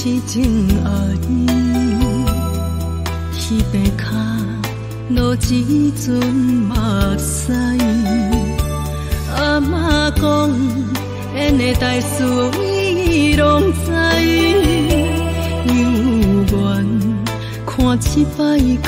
痴情阿妳，起边跤落只阵目屎。阿妈讲，因的代志伊拢知，有缘看一摆。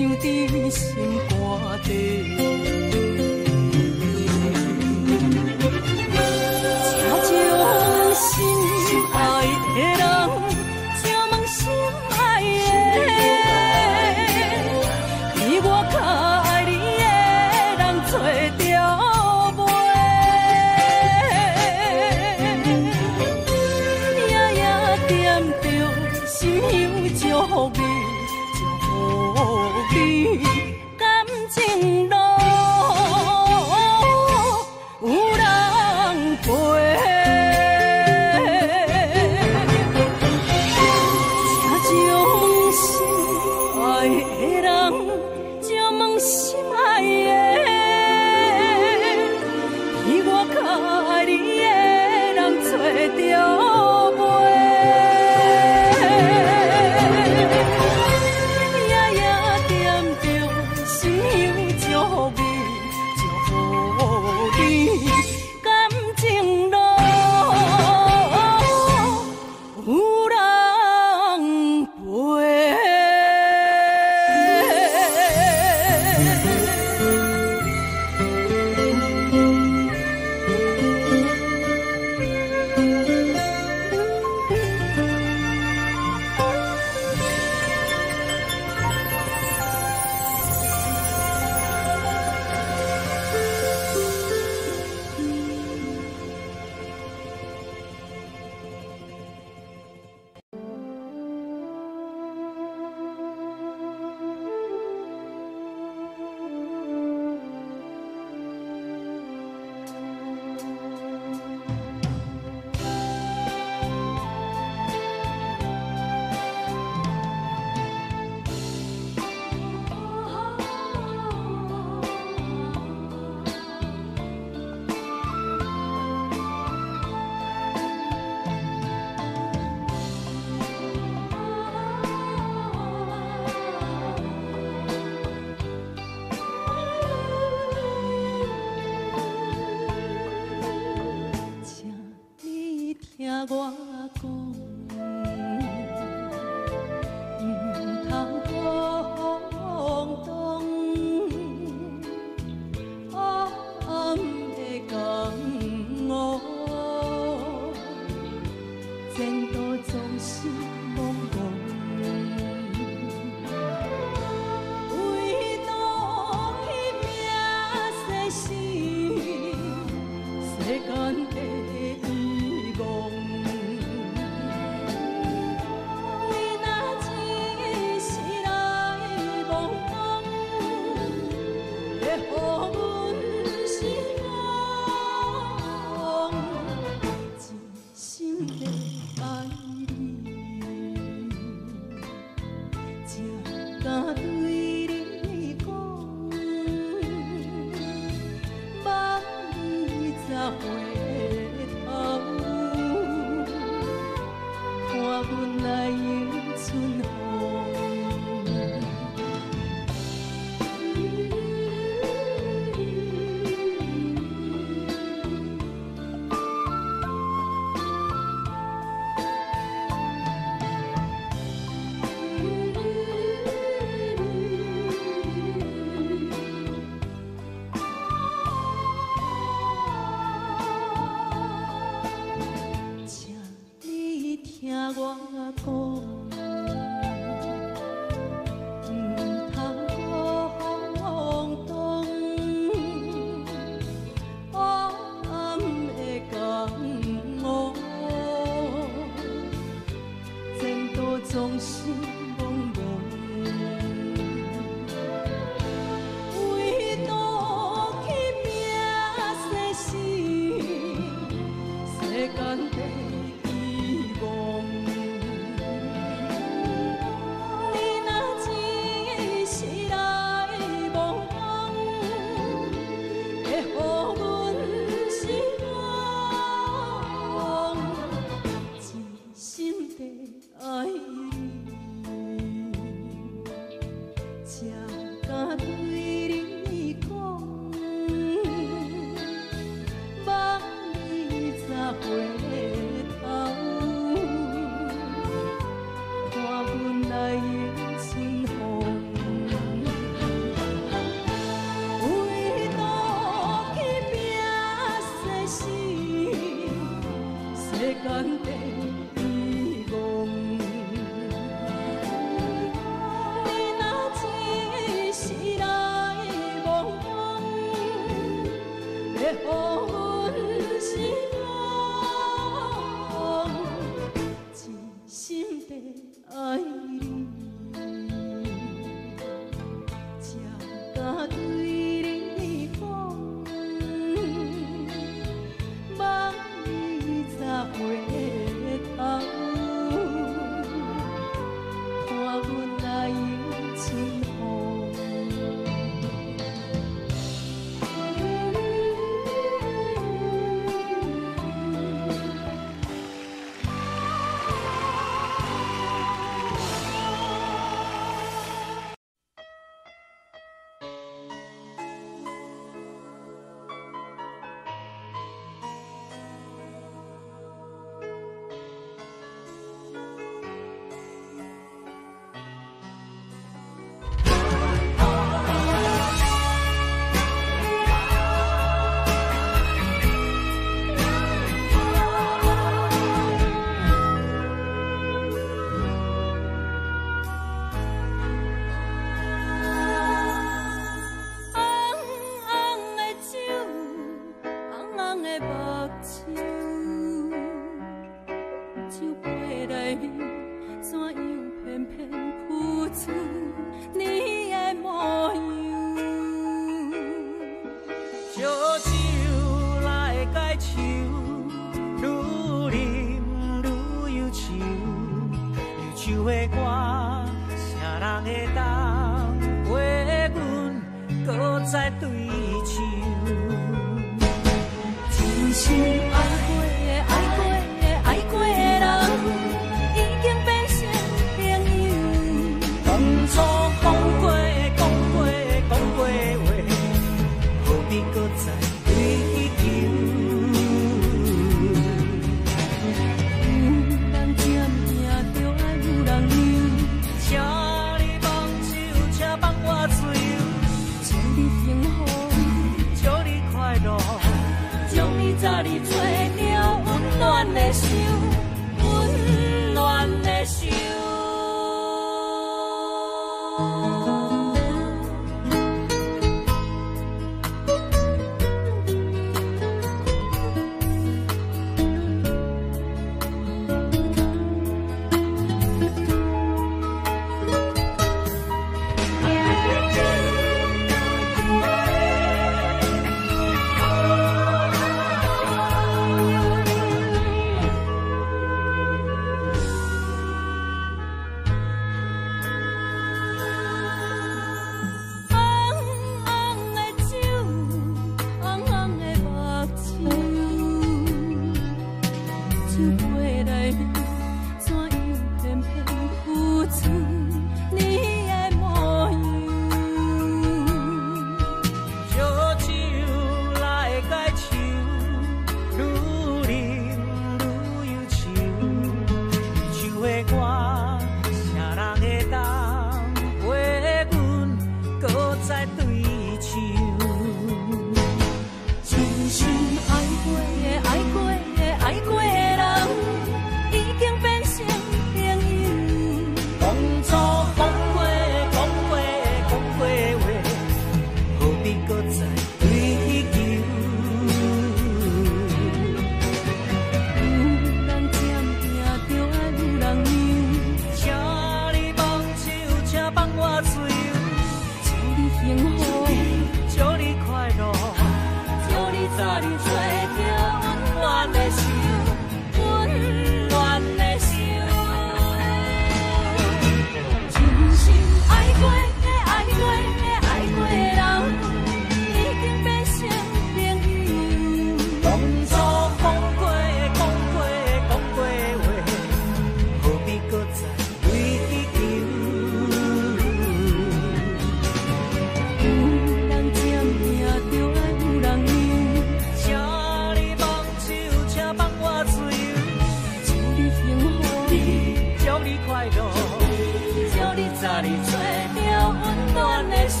叫你早日找到温暖的手，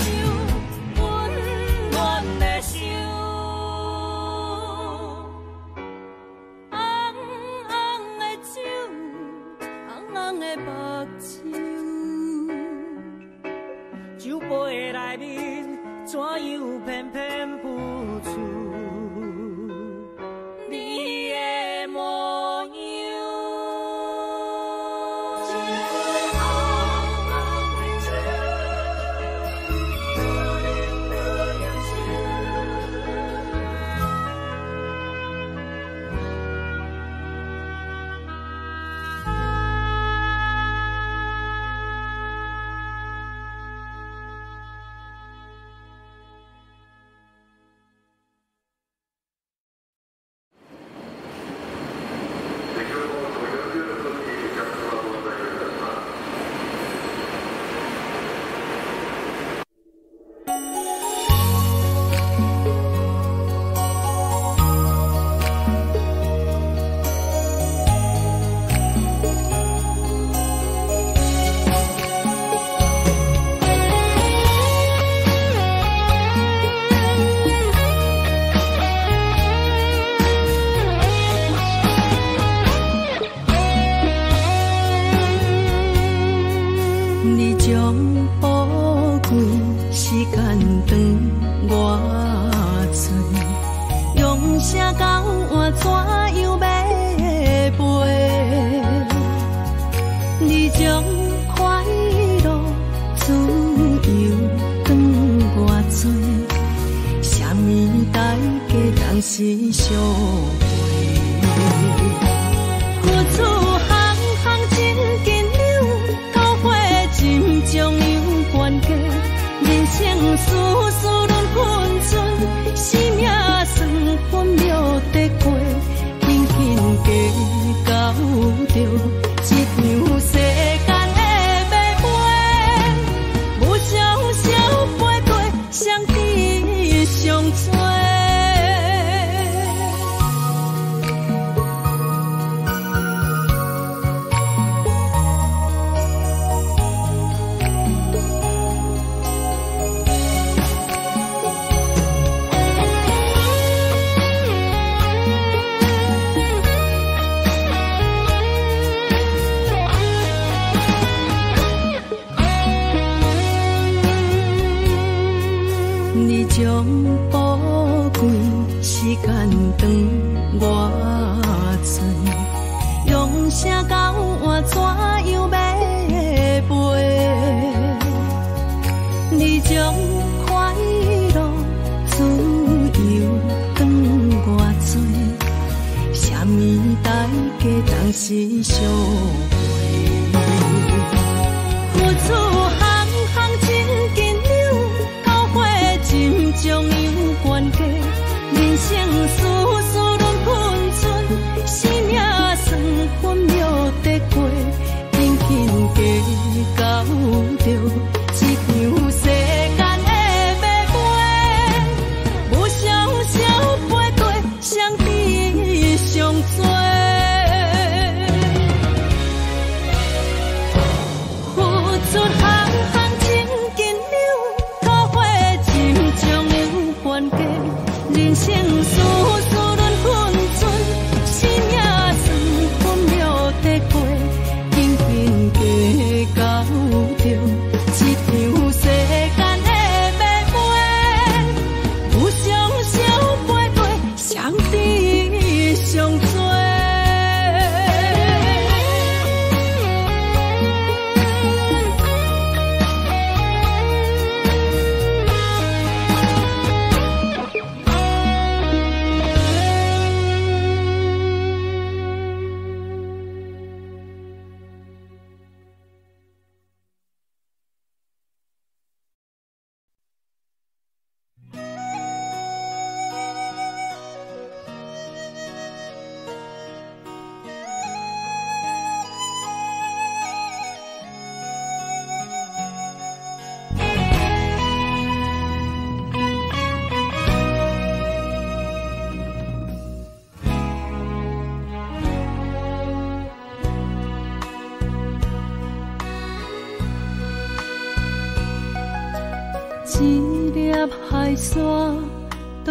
温暖的手。红红的酒，红红的目睭，酒杯内面怎样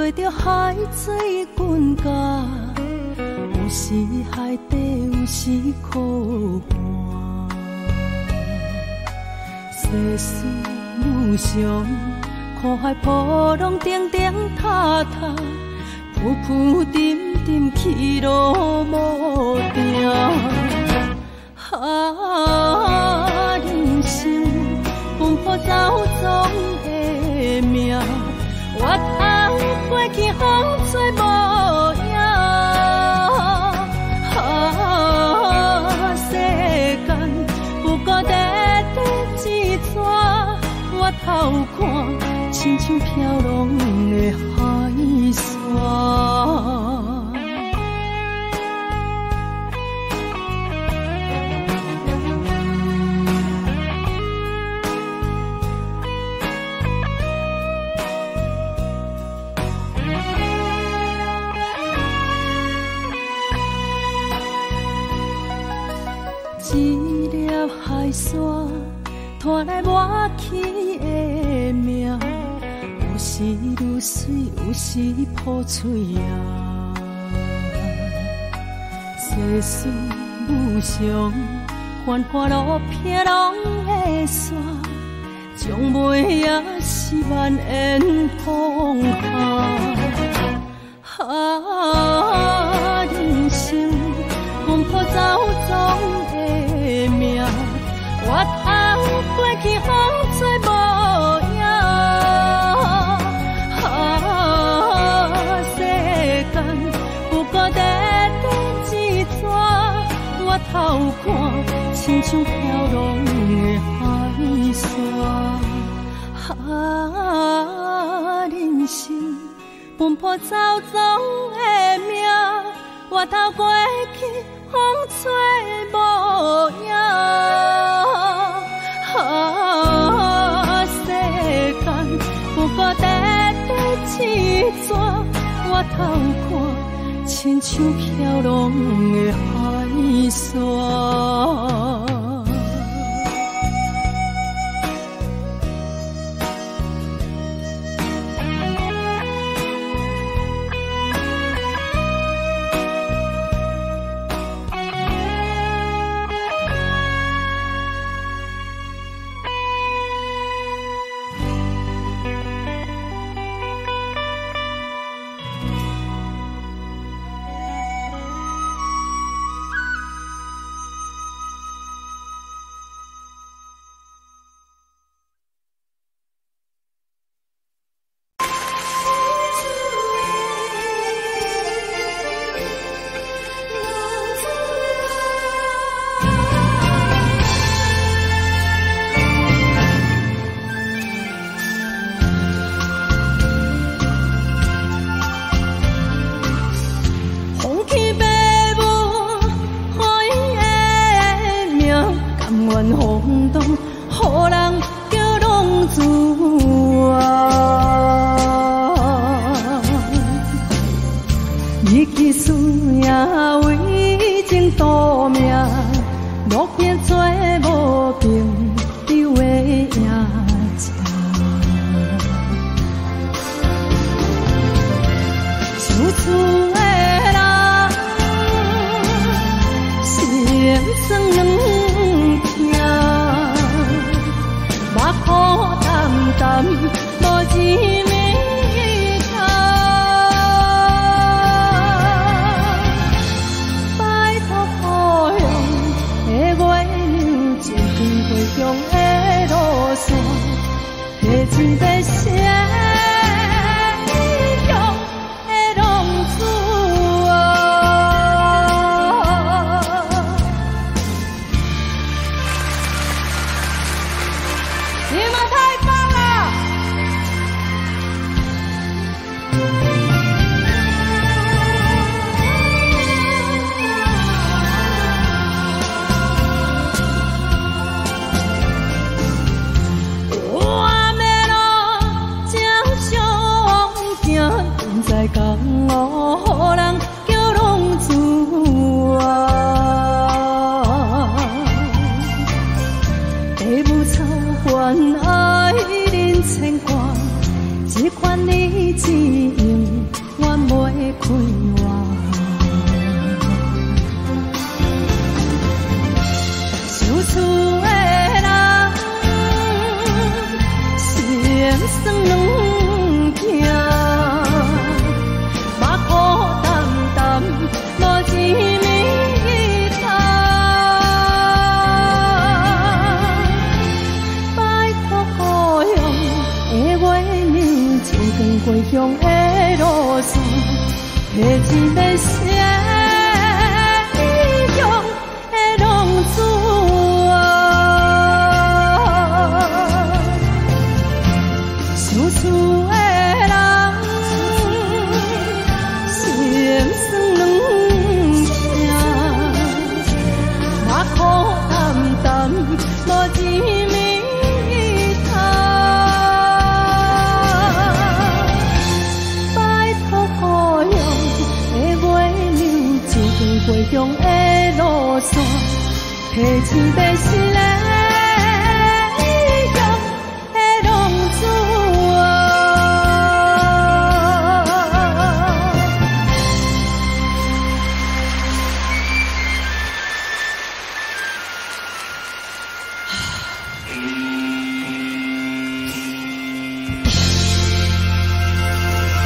对着海水滚甲，有时海底，有时苦寒。世事无常，看海波浪顶顶塌塌，浮浮沉沉去落无定。啊，人生奔波走总去风吹无影。啊，世间不过短短一转，我偷看亲像飘浪的时如水，有时破碎啊。世事无常，繁华路偏拢会散，将尾也是万缘风下。啊，人生奔波走总的命，我通过去风吹亲像飘浪的海沙。啊，人生奔波走总的命，我头过去风吹无影。啊，世间不过短短一撮，我头看亲像飘浪的海沙。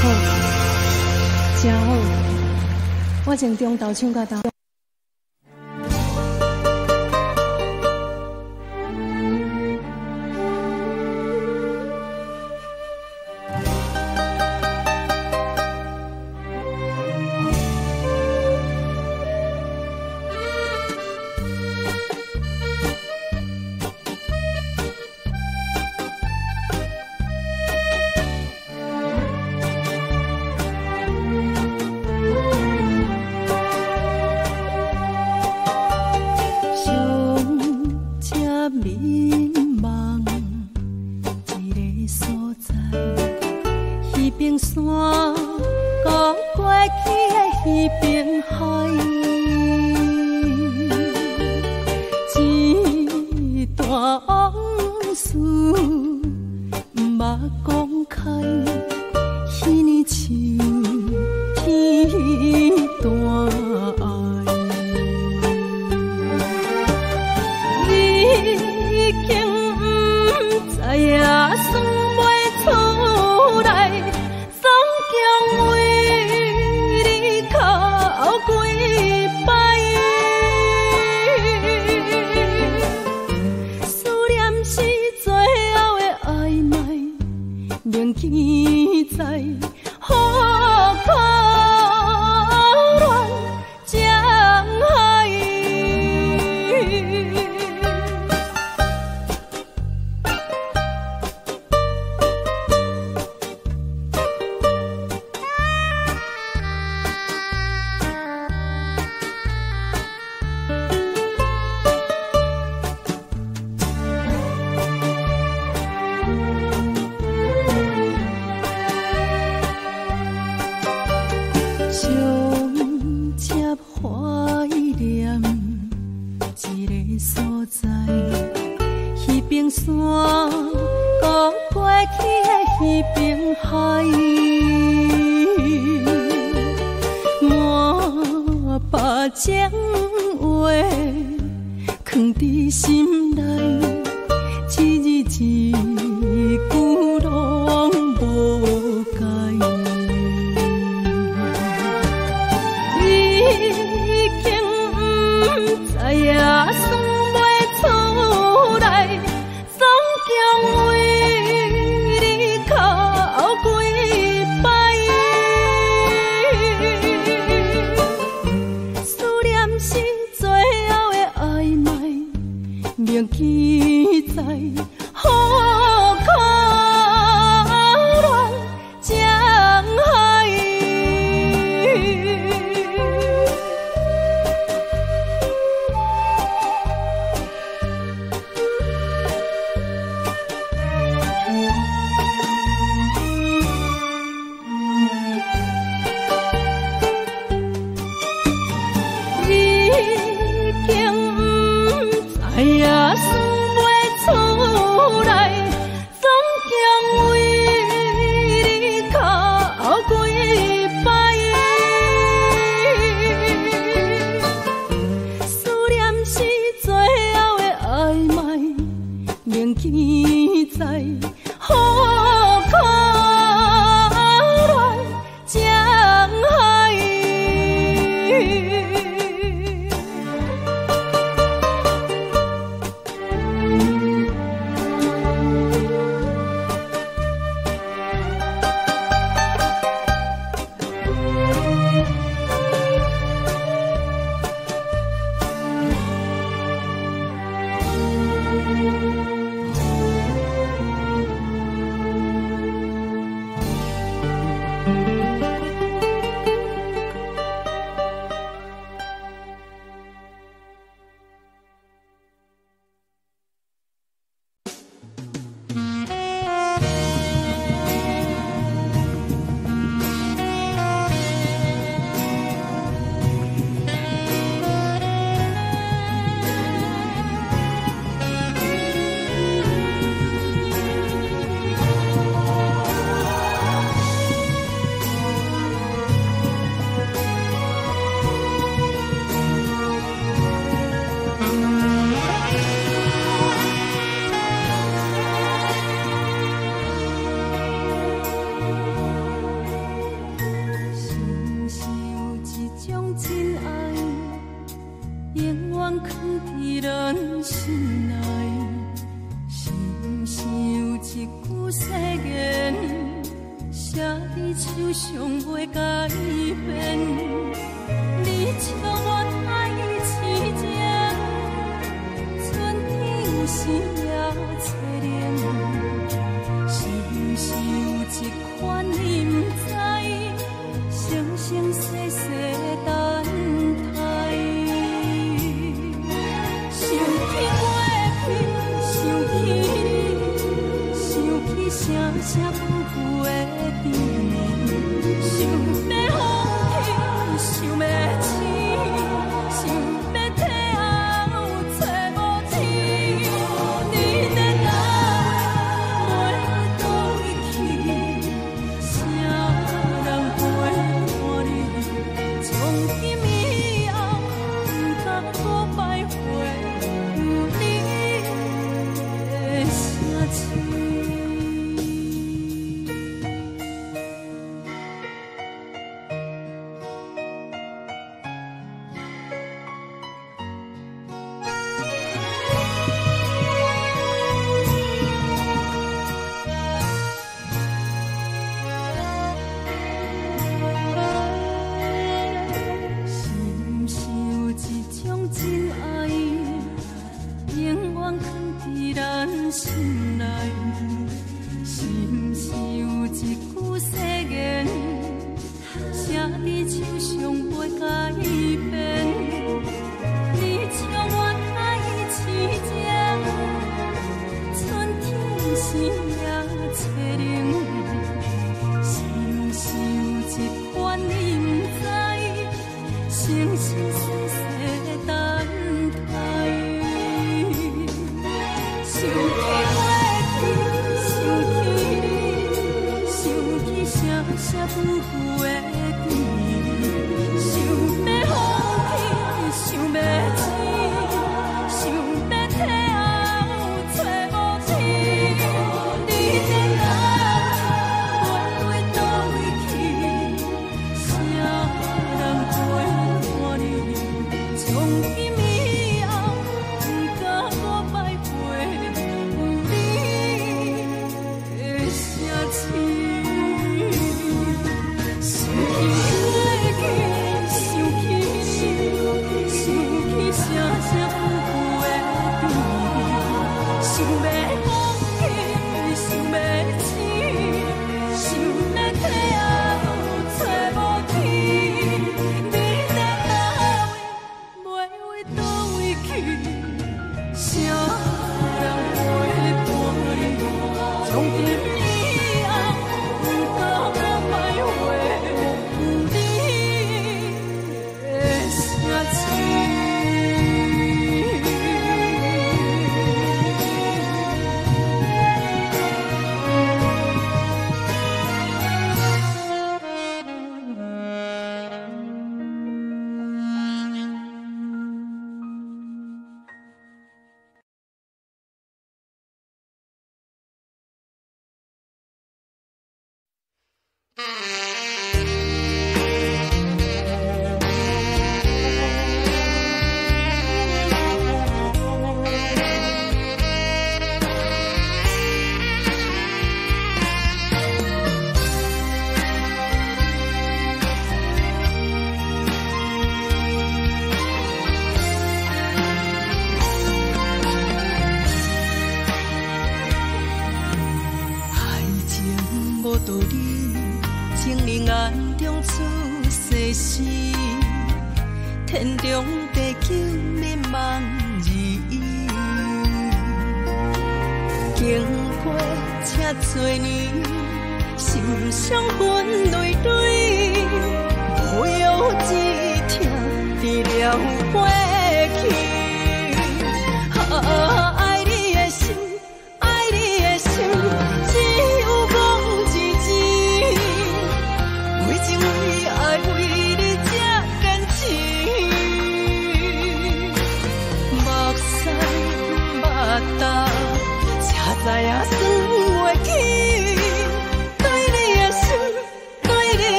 好真好我从中头唱到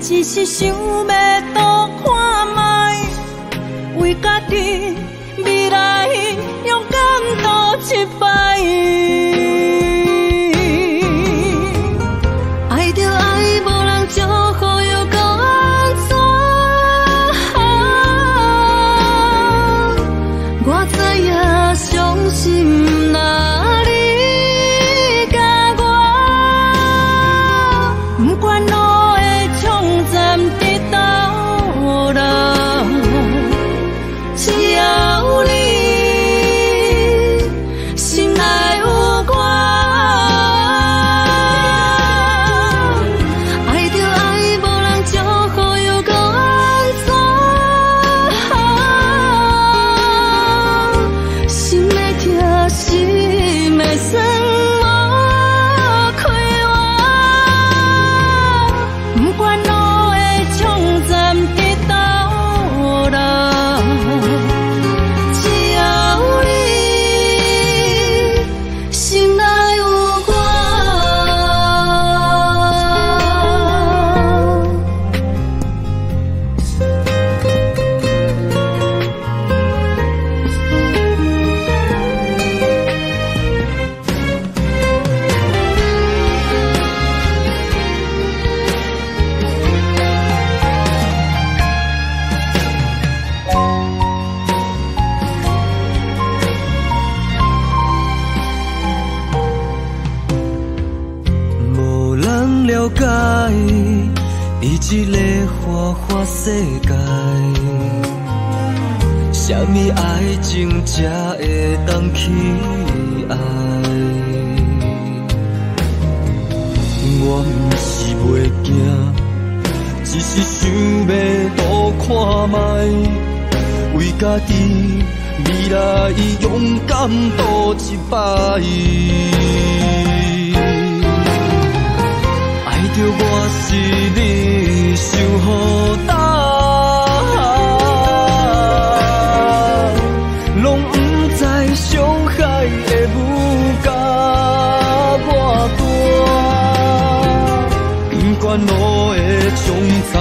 只是想我是你想何干？拢毋知伤害会有，管的穷长。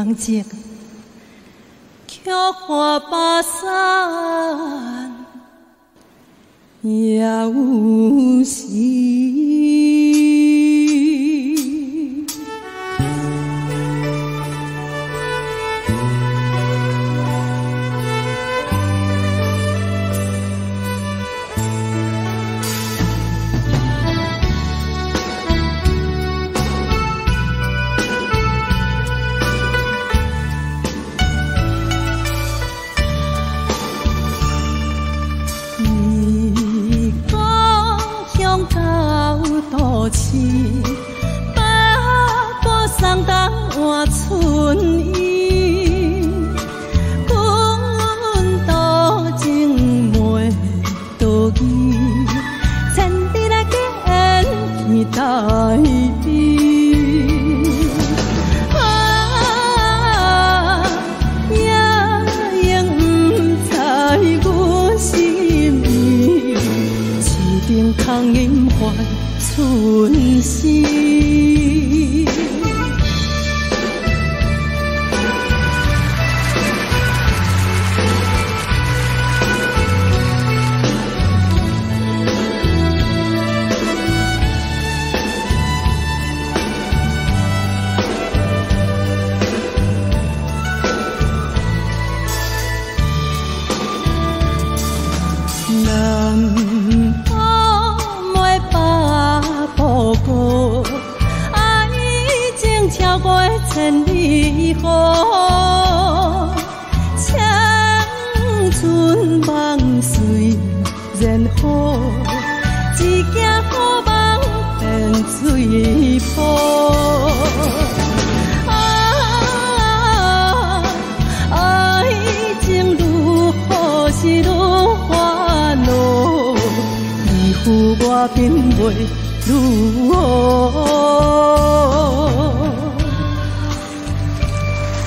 西塘节，却看巴山。也有时。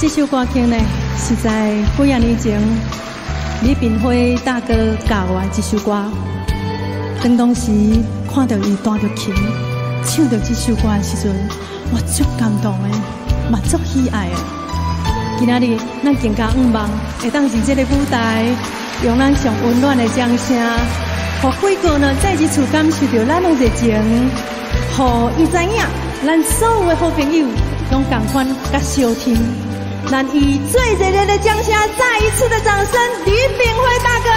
这首歌曲呢，是在几啊年前李炳辉大哥教我这首歌。当当时看到伊弹着琴，唱着这首歌的时阵，我足感动的，嘛足喜爱的。今仔日咱更加五望，会当伫这个舞台，用咱上温暖的掌声。和贵哥呢，再一次感受到咱的热情，互伊知影，咱所有的好朋友拢共款甲收听，咱以最热烈的掌声，再一次的掌声，李炳辉大哥。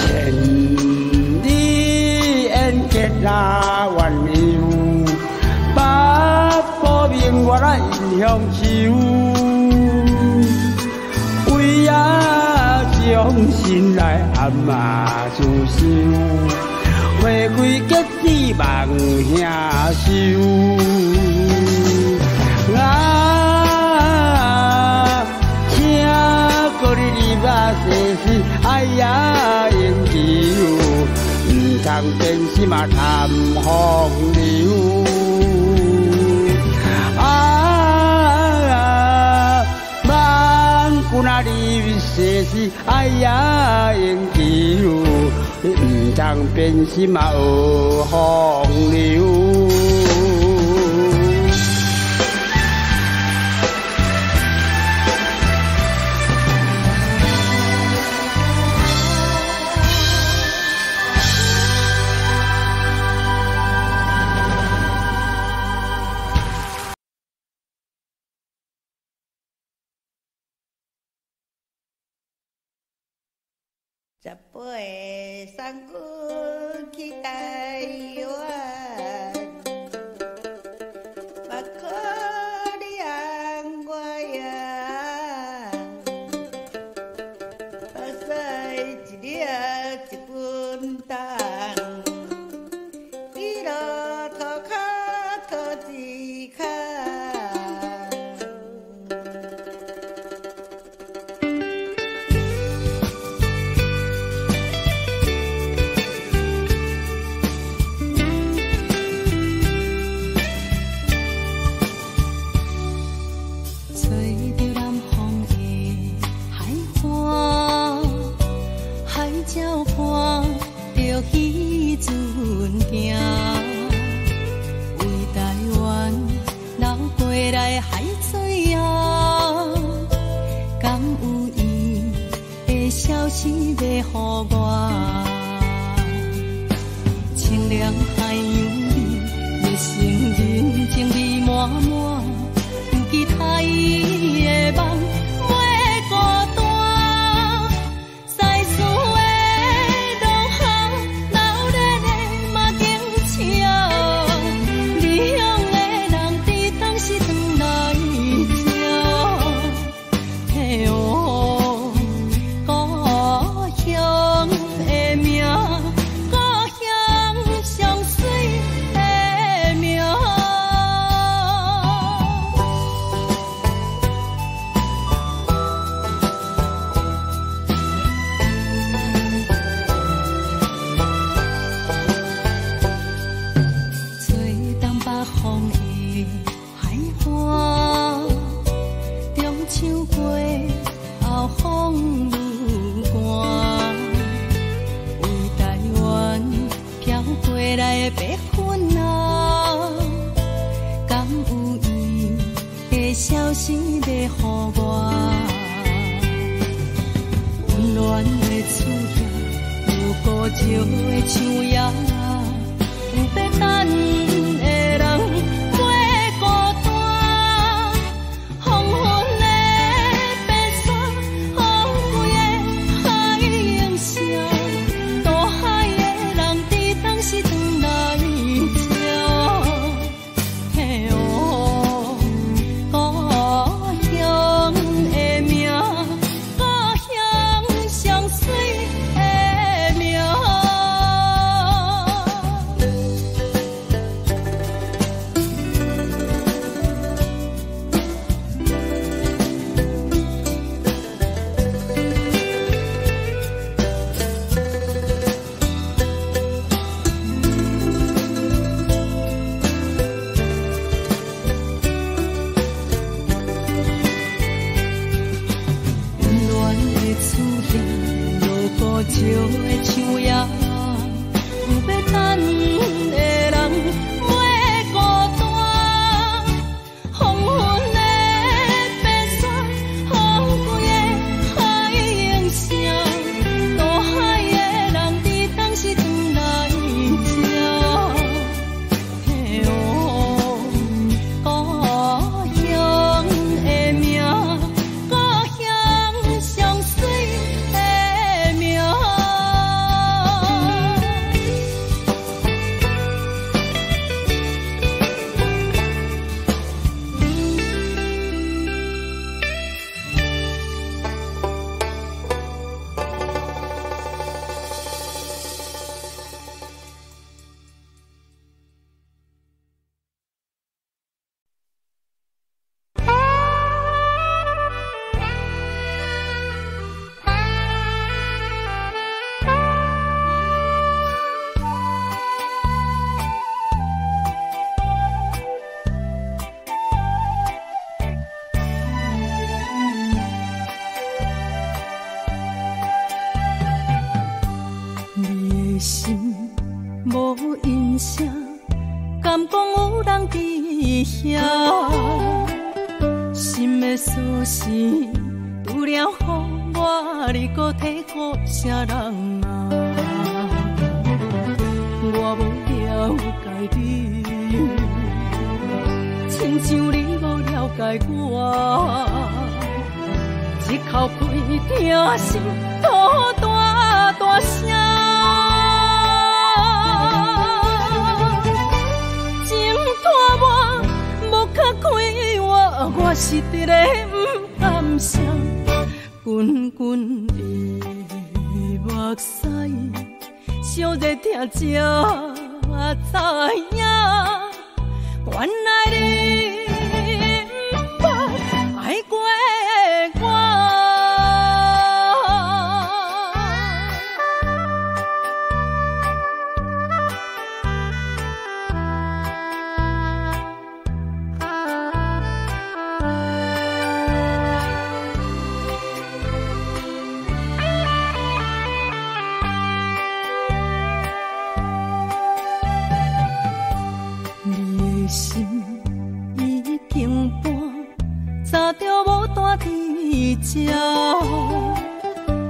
千里烟结啦，万里。我来迎向手，为心来暗嘛自想，花开结子望兄收。啊，请各位你把世事哎呀应求，唔通变心嘛谈风流。那里世事哎呀，应求，唔通变心嘛学风流。后风愈寒。为台湾飘过来的白云啊，敢有伊的消息要予我？温暖的厝边，有古石的树叶。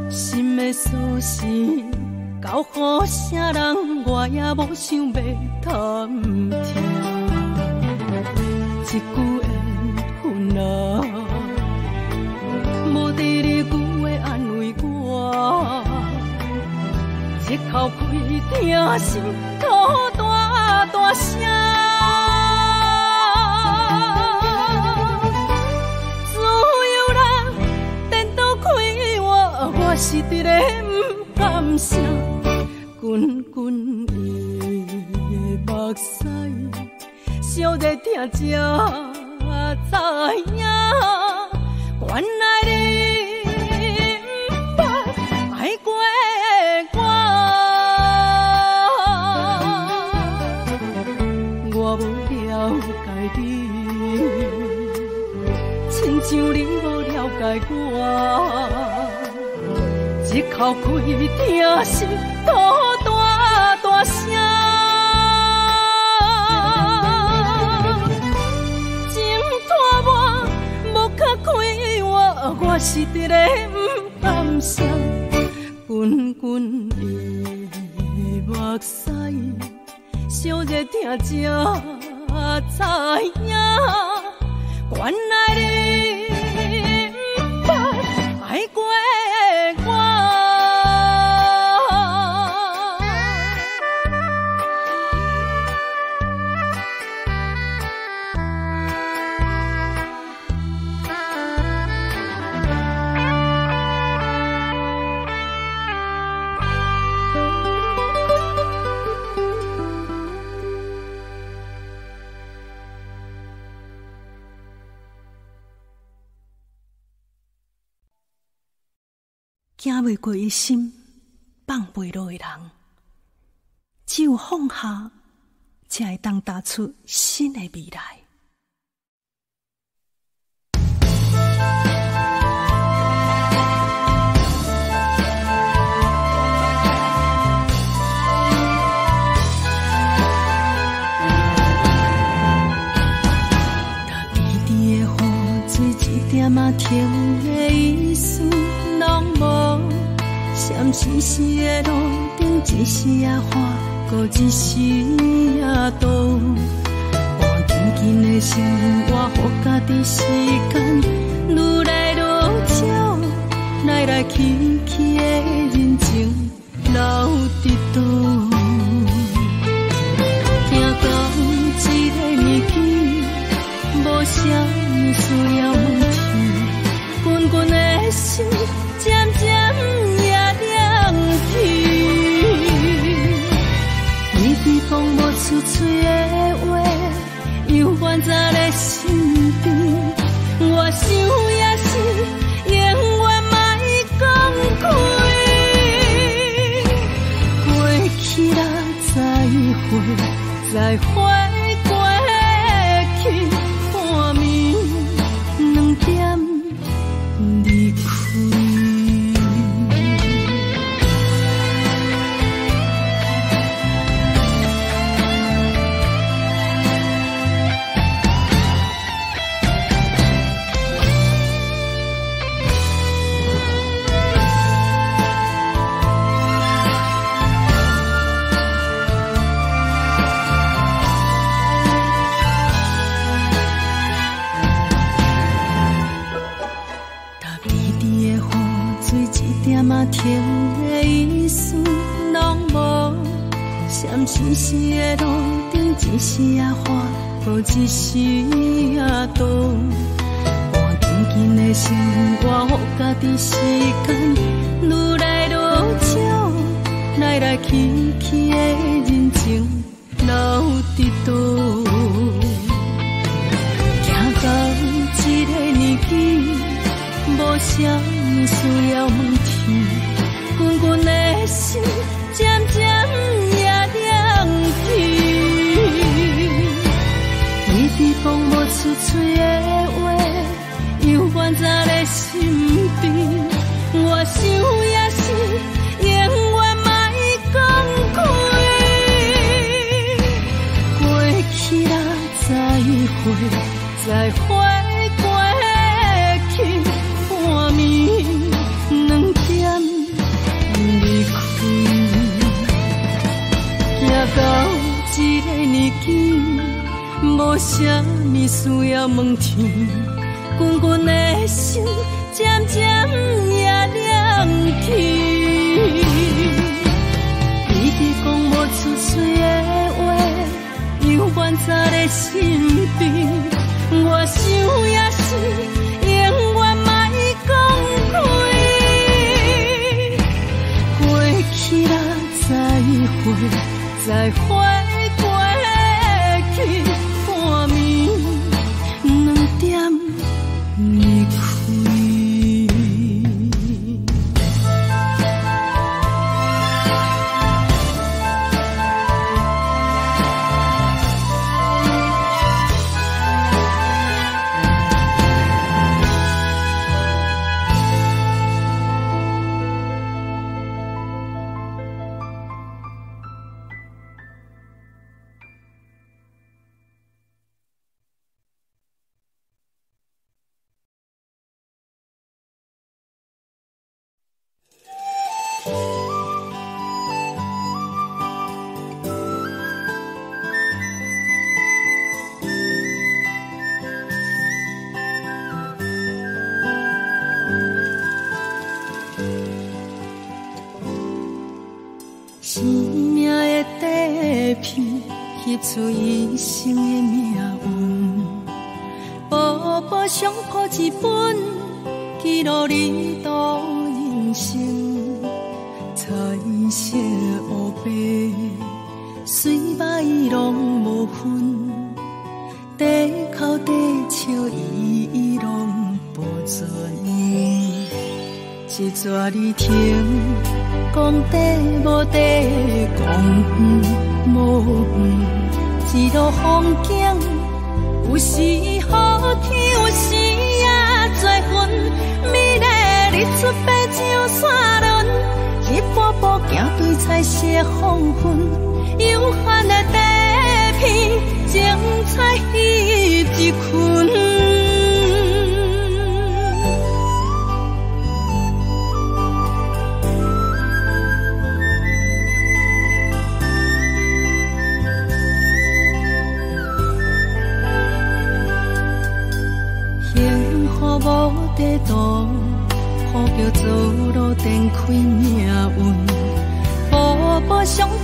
心的思绪交予谁人？我也无想欲探听。一句缘分啊，无第二句话安慰我。一口气痛心哭大大声。是直个不感谢，滚滚的目屎，烧热听才知影，原来你不爱过我，我无了解你，亲像你无了解我。日哭开着是孤大大声，情拖磨无可开我，我是伫个不甘心，滚滚的目屎，烧热疼才知影，原来你。过一心，放不落的人，只有放下，才会当踏出新的未来。那滴，点。一时的路顶，一时的欢，搁一时的痛。换轻轻的生活，乎家己时间愈来愈少，来来去去的人情留伫叨。听到一个年纪，无啥需要去，滚滚的心。出嘴的话，犹原在你身边。我想也是，永远莫讲开。过去啦，再会，再会。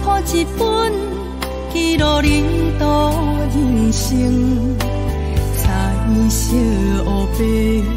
好一本记录你的人生，彩色黑白。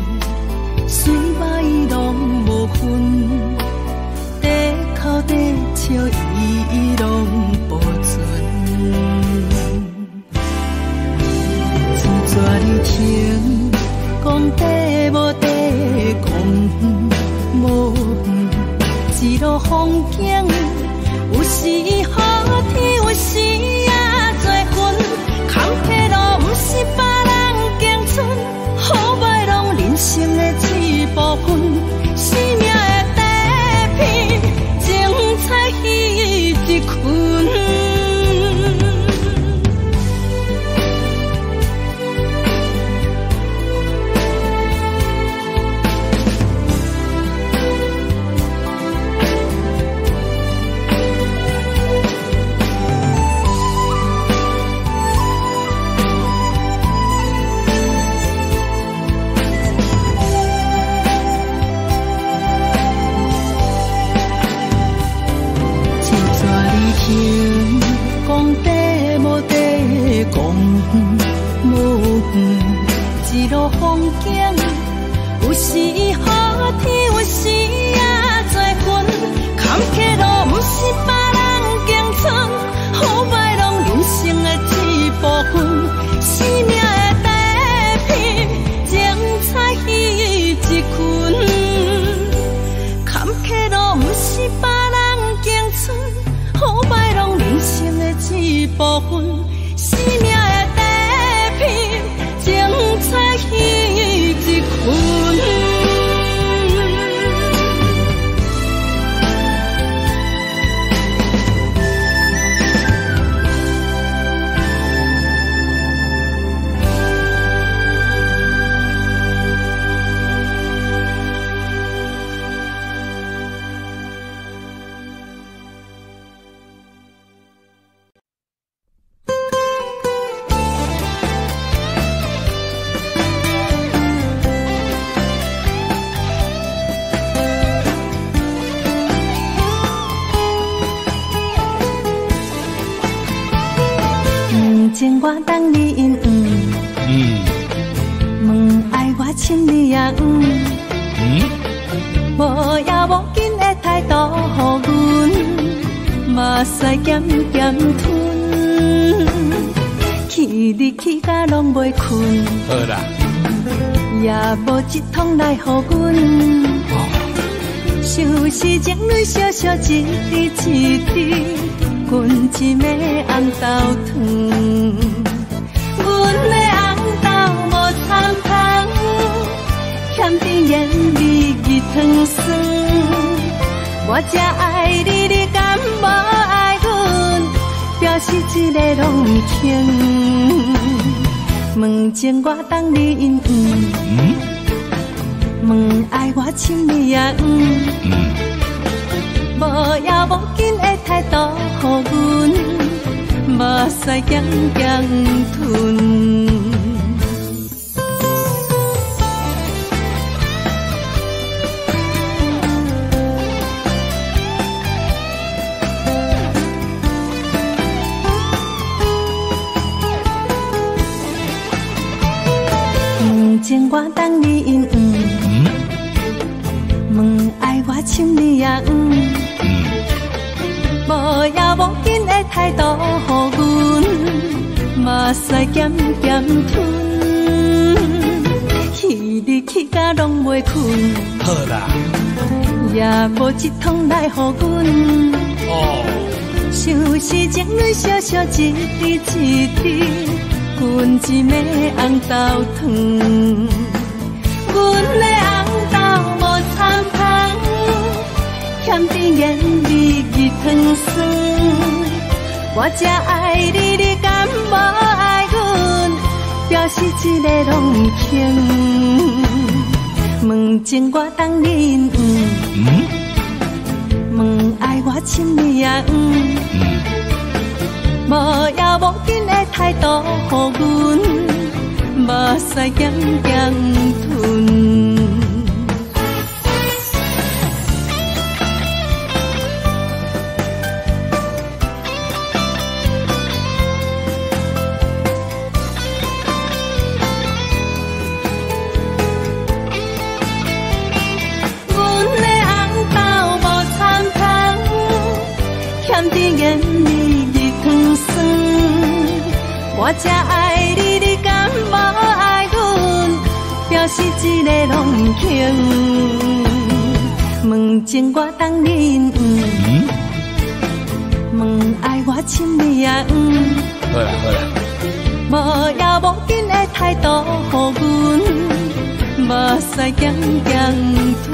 xa chẳng chẳng thùn chiêng quá tăng đi in ừ. mừng ai quá chim đi ya ừ. bờ ya bóng kín ai thay tỏ 马赛咸咸吞，去日去甲拢袂困。好啦，也无一通来互阮。哦，想是情侣小小一滴一滴，滚一暝红豆汤。阮的红豆无参汤，咸甜盐味日汤酸，我正爱你的。无爱阮表示一个拢毋捌问情我当年毋问爱我千年啊毋无要无紧的态度互阮无使强强我才爱你，你敢无爱阮？表示一个拢唔肯。问真我当恁嗯，问爱我亲你啊嗯。好啦好啦，无要无紧的态度给阮，无使强强吞。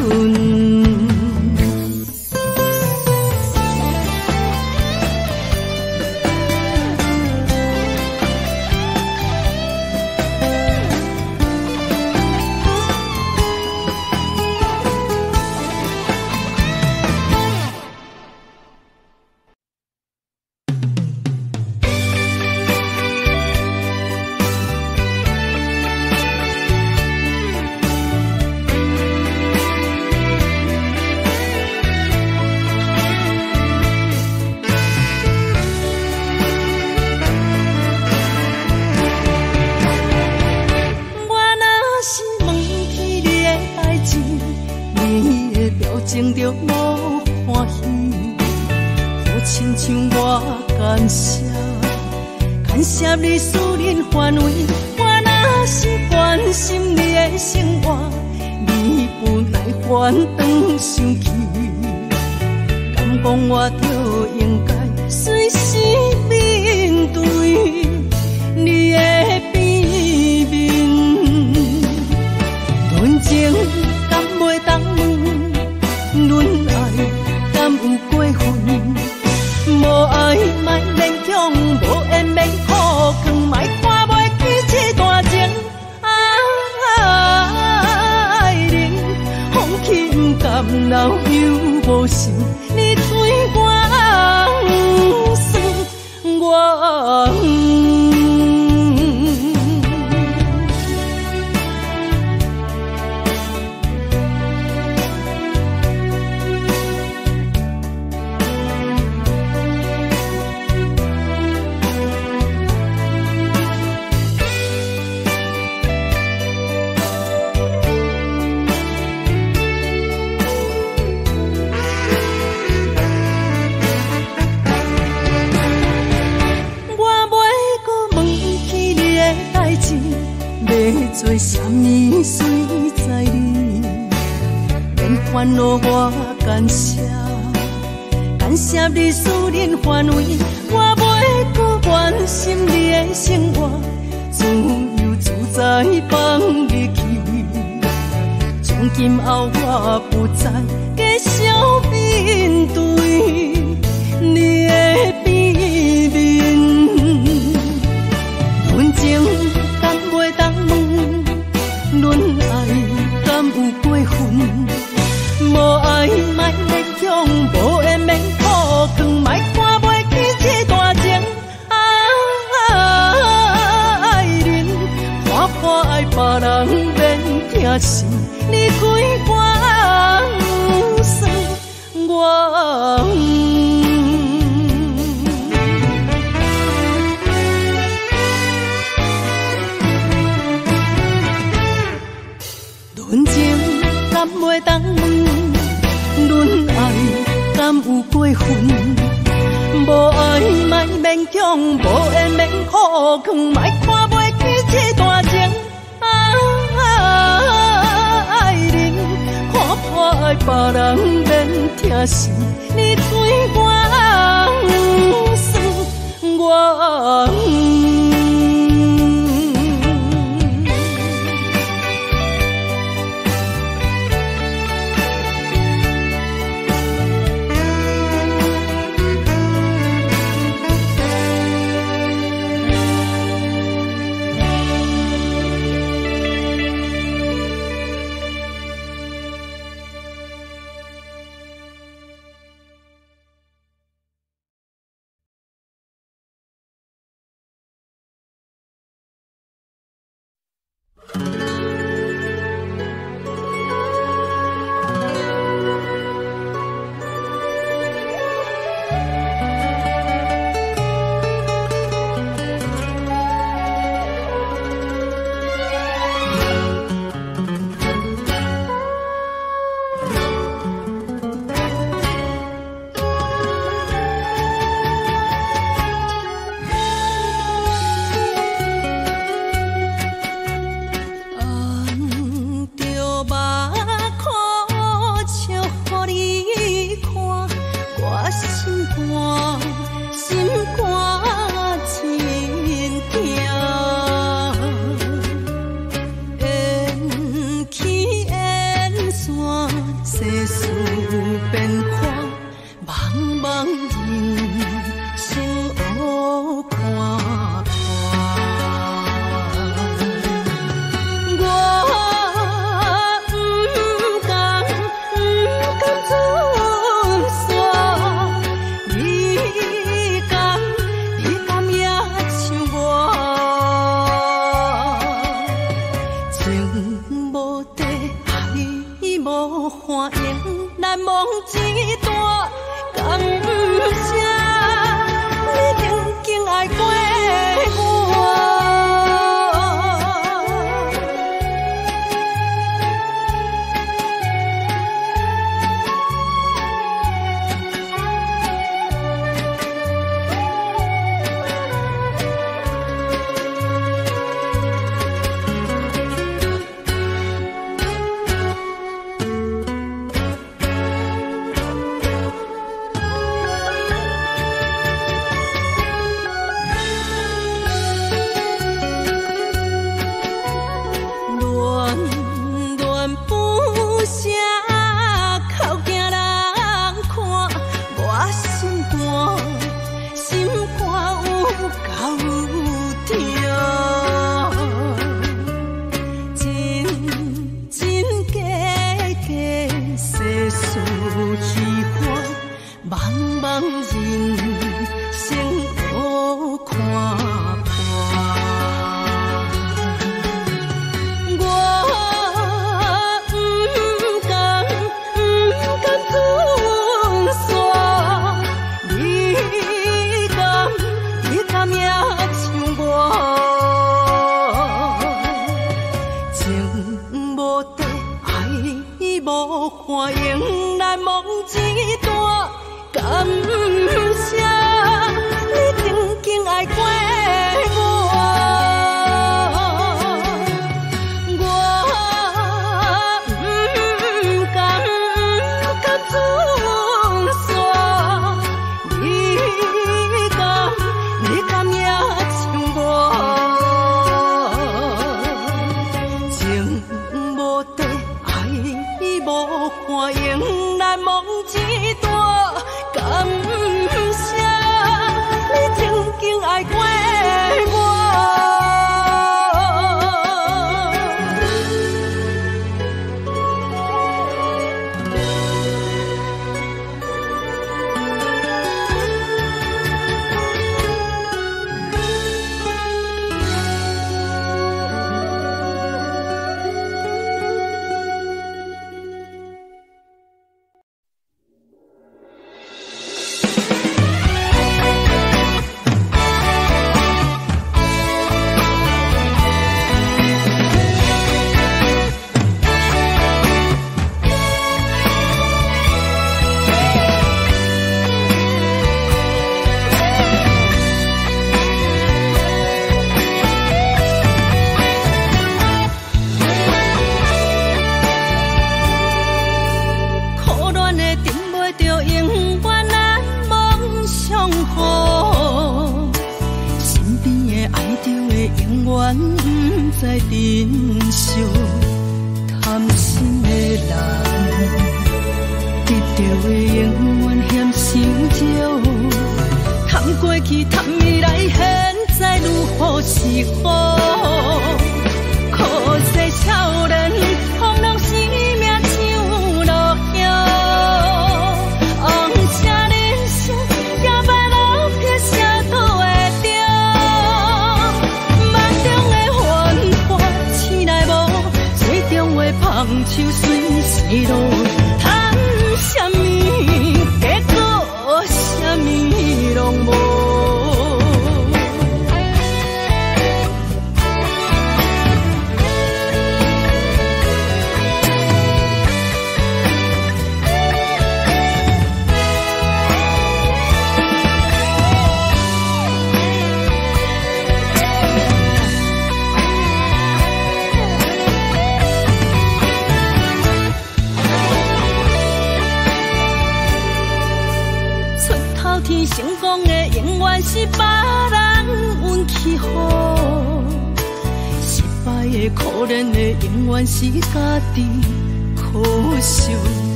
因为。忘一段感谢，你曾经爱过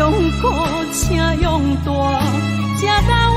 心良苦，请用大，这老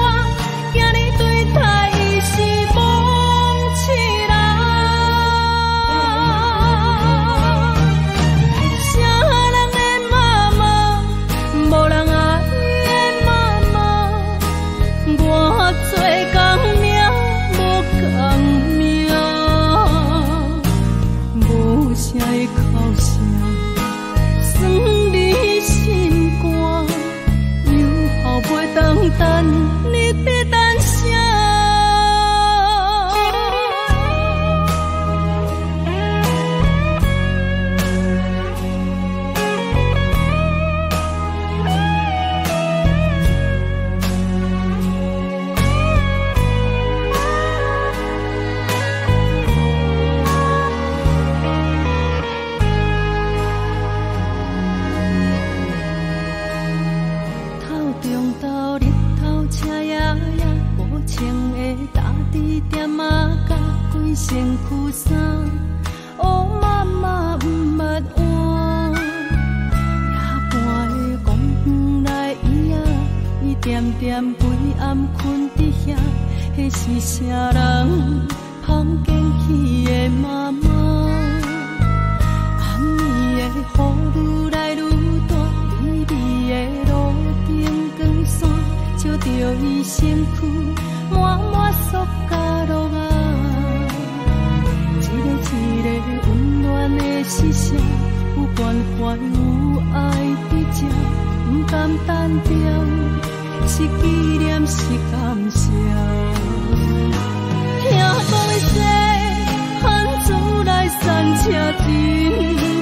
暗困伫遐，那是啥人捧坚去的妈妈？暗暝的雨愈来愈大，美丽的路灯光线照着伊身躯，满满塑胶落啊，一个一个温暖的思。有关怀，有爱，伫这不敢单调。是纪念，是感谢。听讲伊说，汉子来散赤心。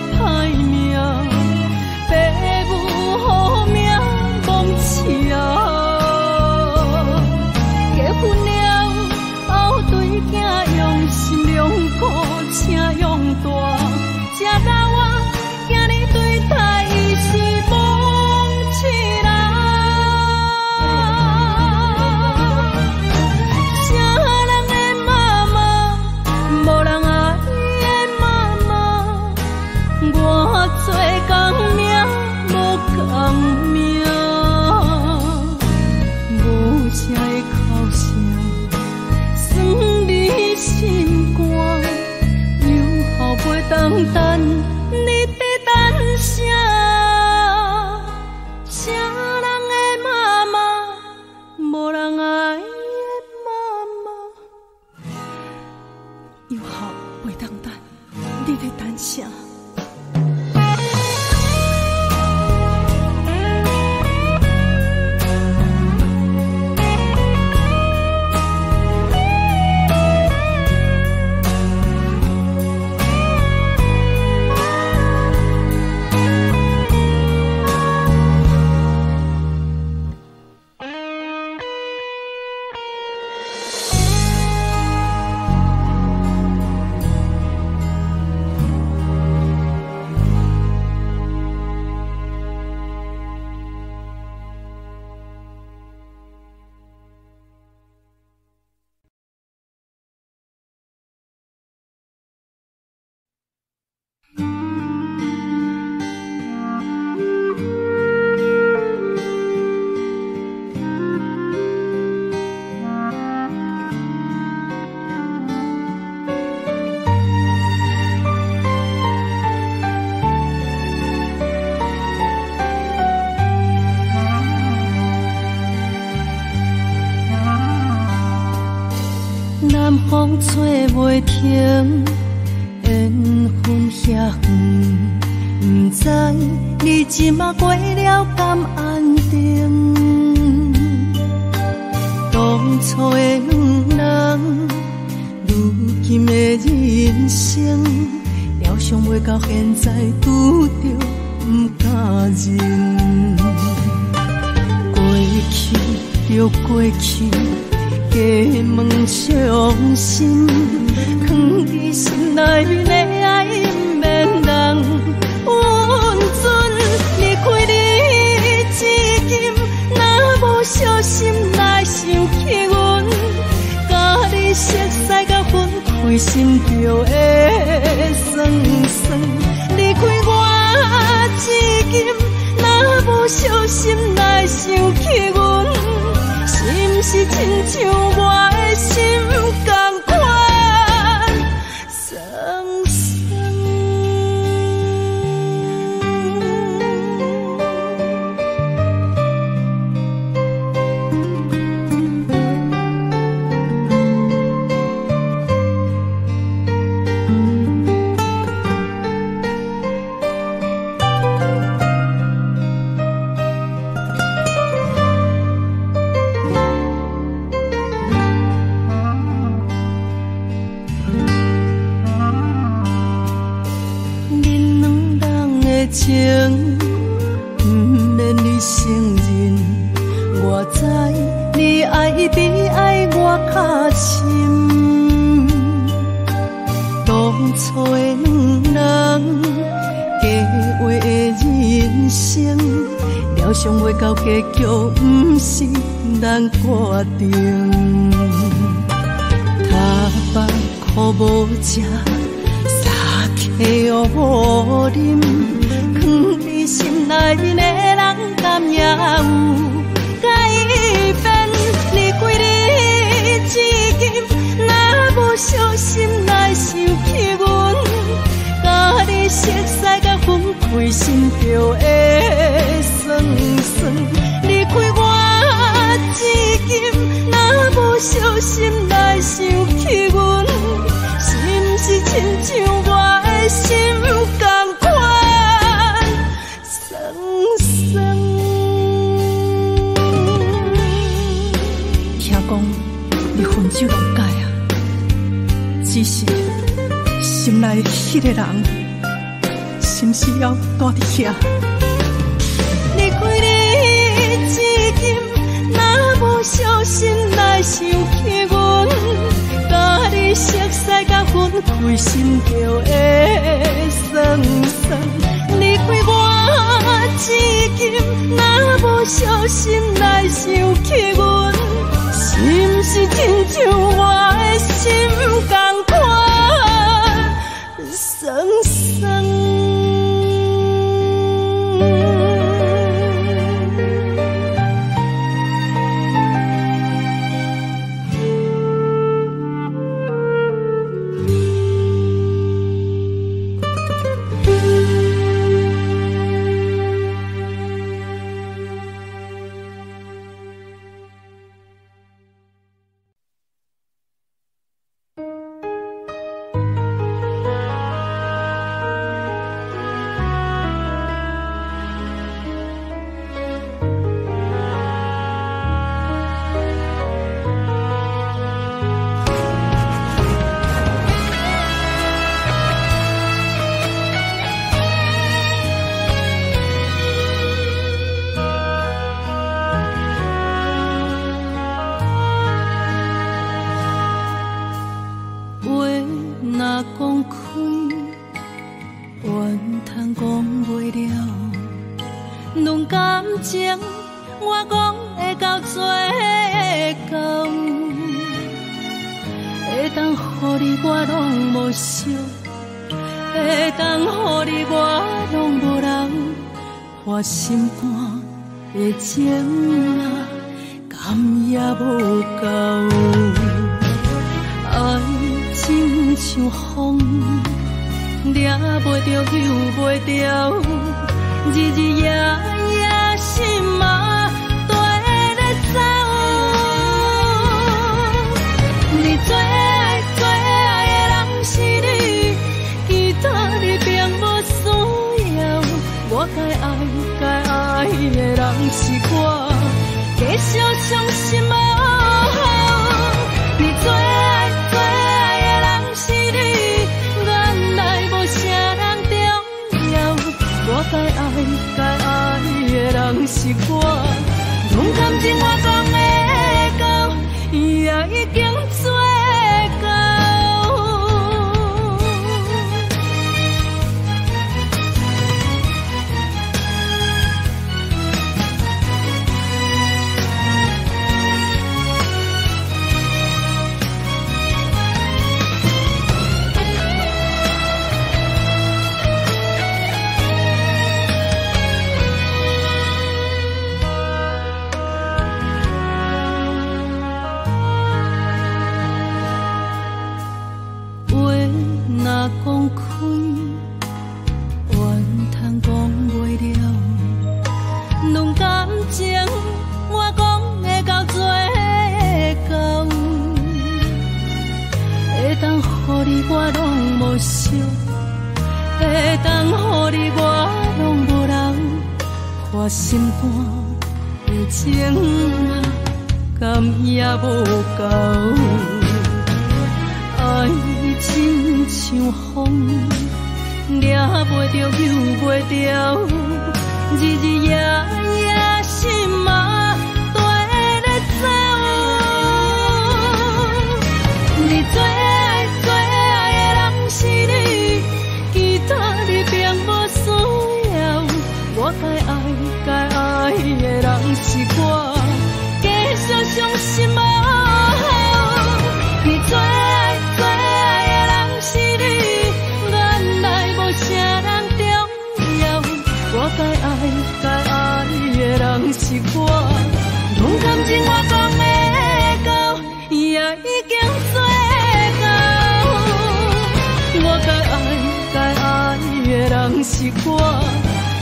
习惯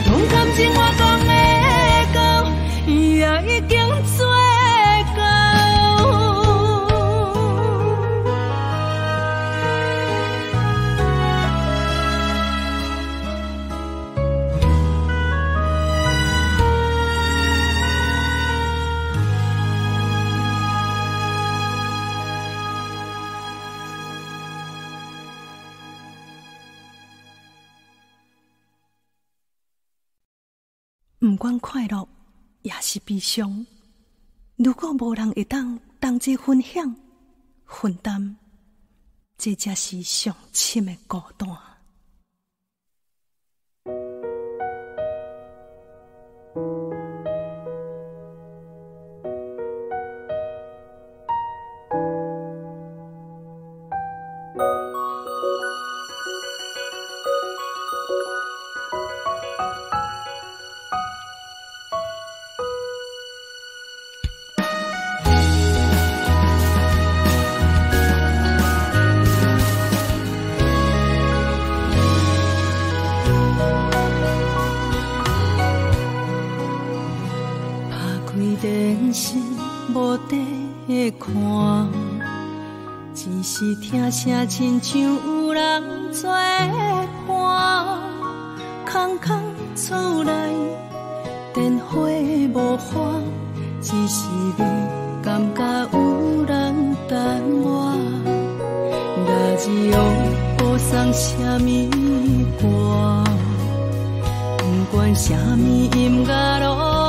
动感情我悲伤。如果无人会当同齐分享、分担，这才是上深的孤单。亲像有人在看，空空厝内灯火无花，只是你感觉有人等我。那日哦，无送什么歌，不管什么音乐路。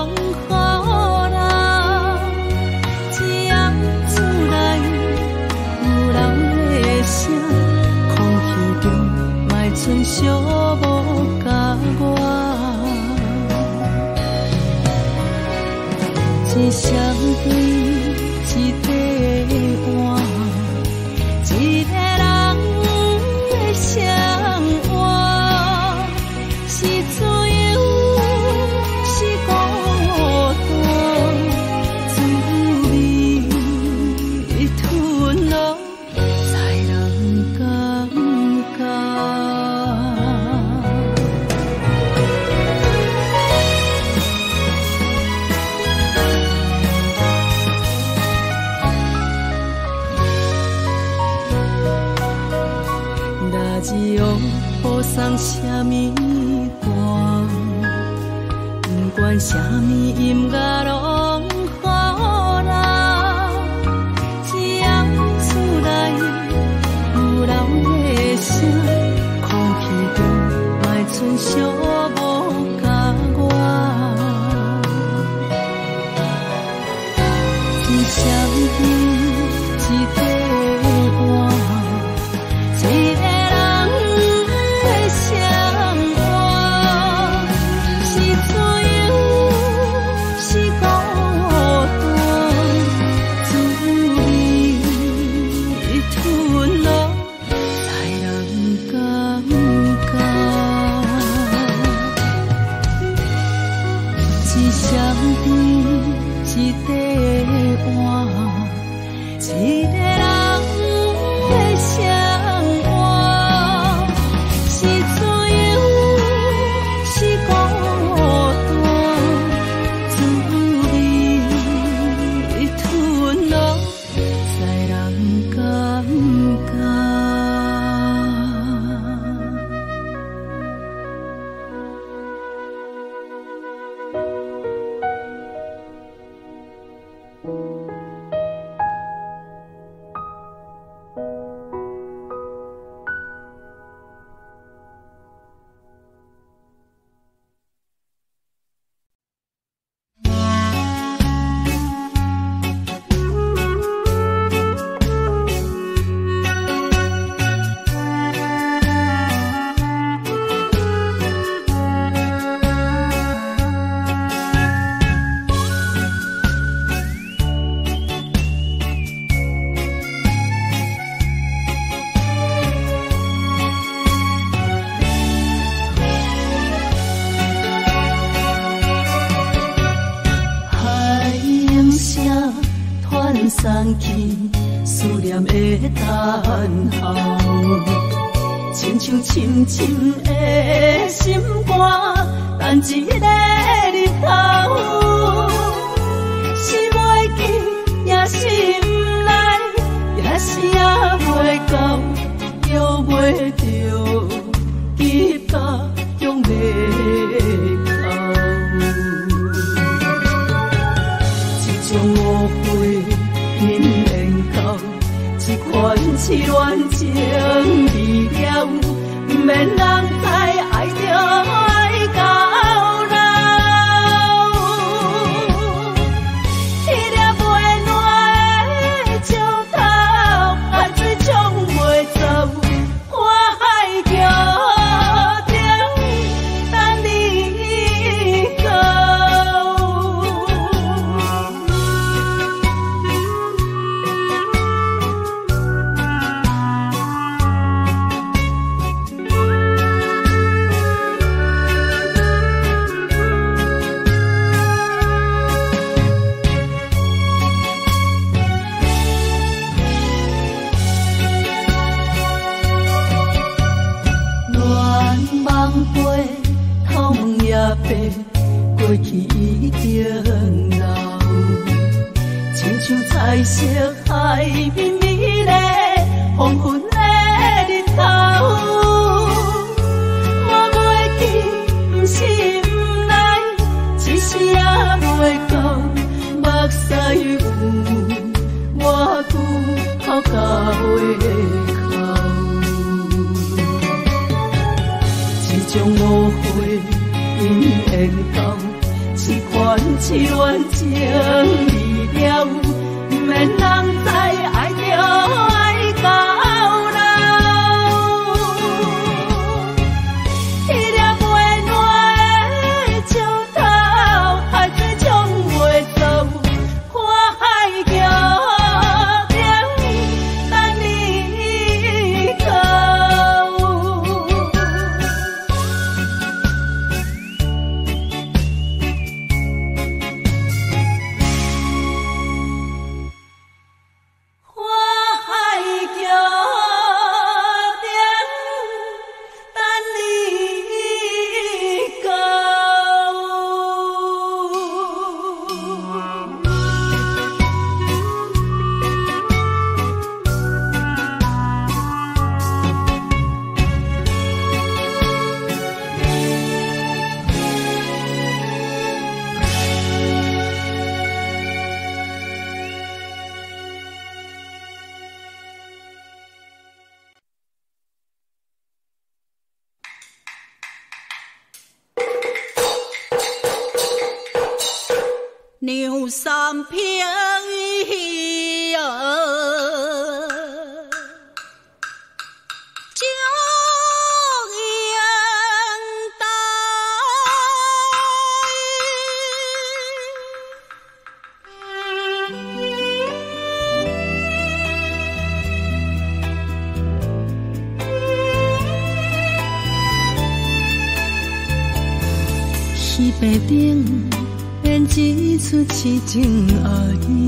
情阿姨，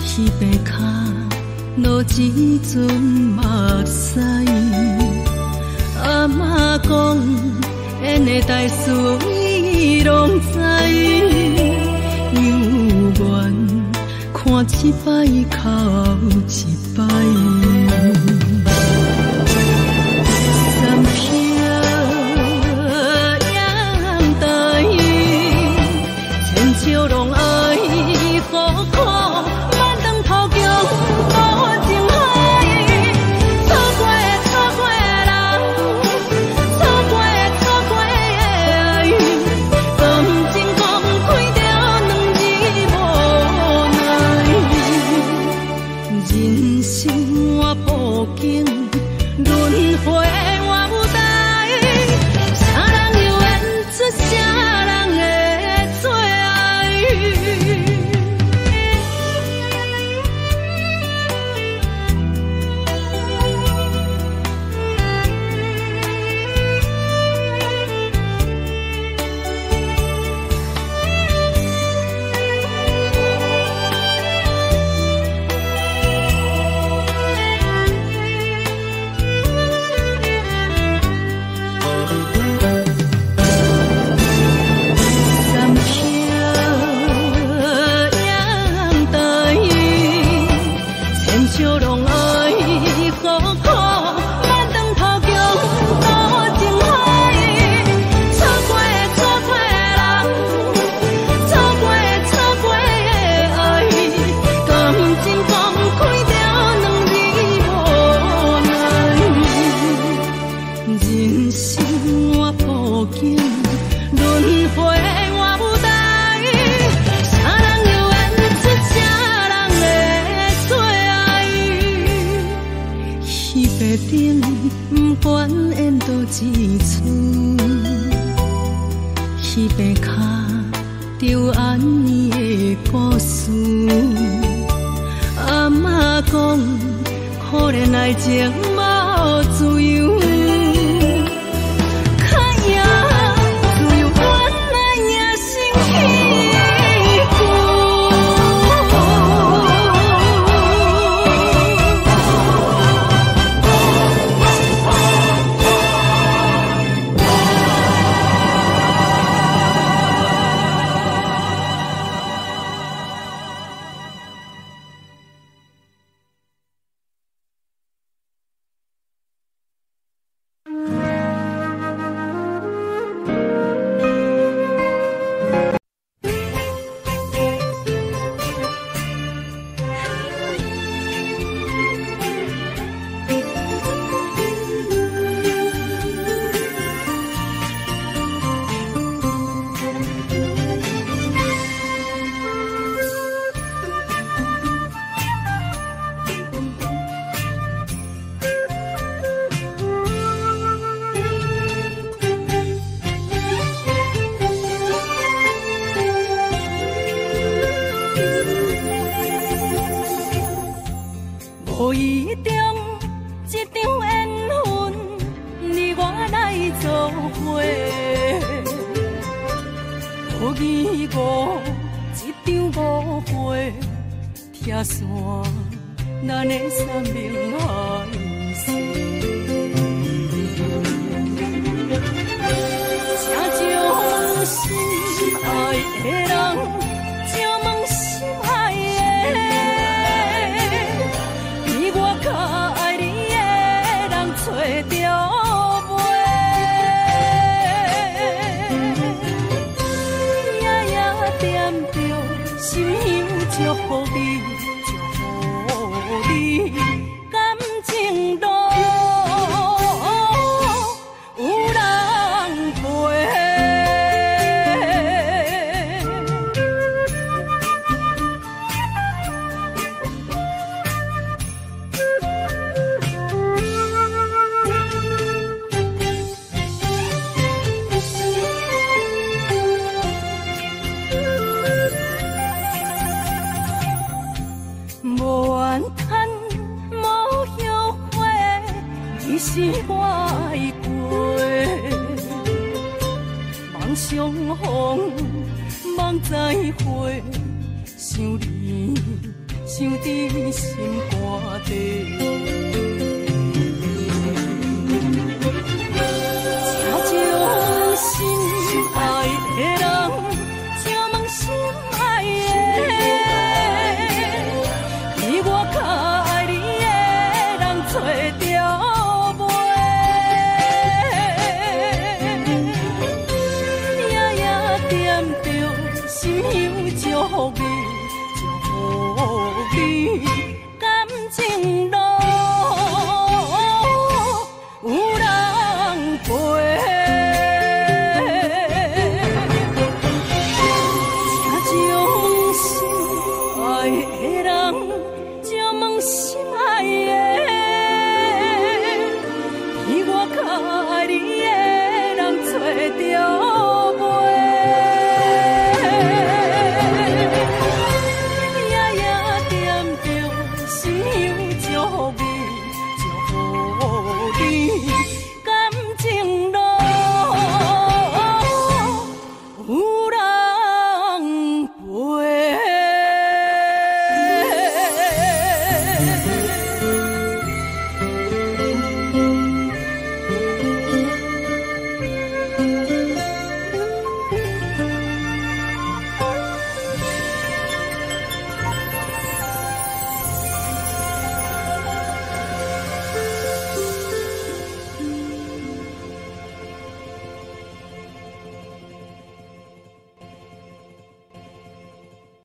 彼边脚落一阵目屎。阿妈讲，因的代事伊拢知，有缘看一摆，哭一